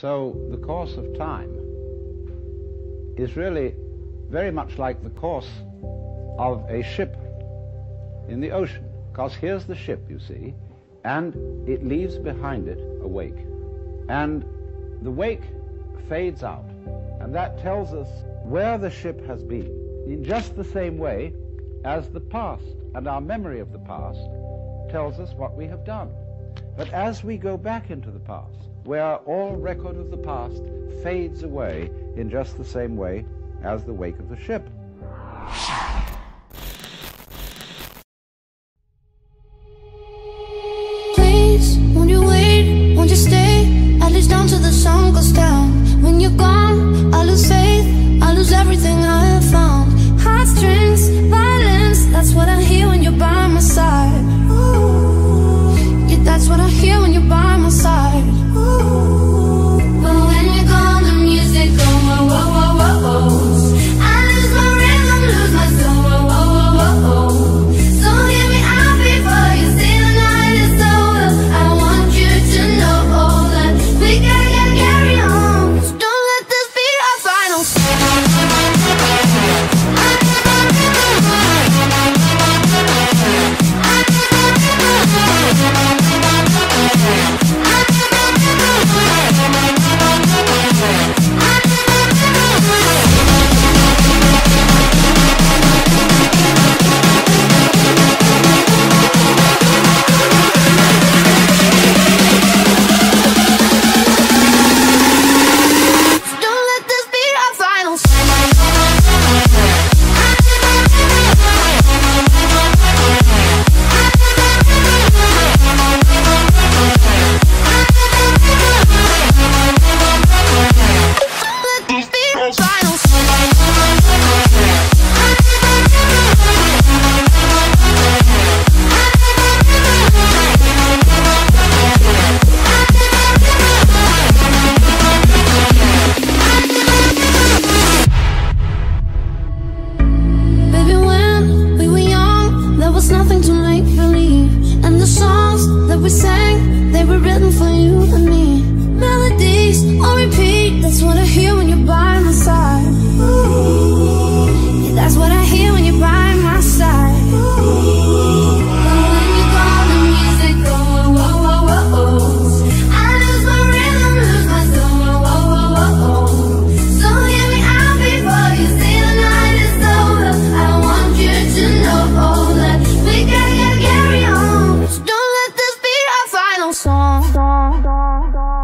So the course of time is really very much like the course of a ship in the ocean. Because here's the ship, you see, and it leaves behind it a wake. And the wake fades out, and that tells us where the ship has been in just the same way as the past and our memory of the past tells us what we have done. But as we go back into the past, where all record of the past fades away in just the same way as the wake of the ship. Please, won't you wait? Won't you stay? At least the sun goes down. When you're gone. now song.